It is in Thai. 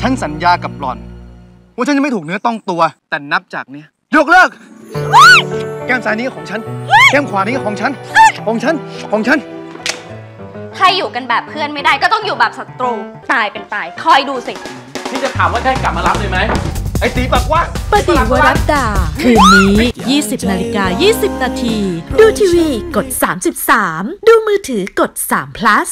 ฉันสัญญากับหล่อน ว่าฉันจะไม่ถูกเนื้อต้องตัว แต่นับจากเนี้ยยกเลิก แก้มซ้ายนี้ของฉัน แก้มขวานี้ของฉัน ของฉัน ของฉันถ้าอยู่กันแบบเพื่อนไม่ได้ก็ต้องอยู่แบบศัตรู ตายเป็นตาย คอยดูสิ พี่จะถามว่าได้กลับมารับเลยไหม ไอ้ตีปากว่าปฏิวรัตดา คืนนี้ 20 นาฬิกา 20 นาที ดูทีวีกด 33 ดูมือถือกด3 plus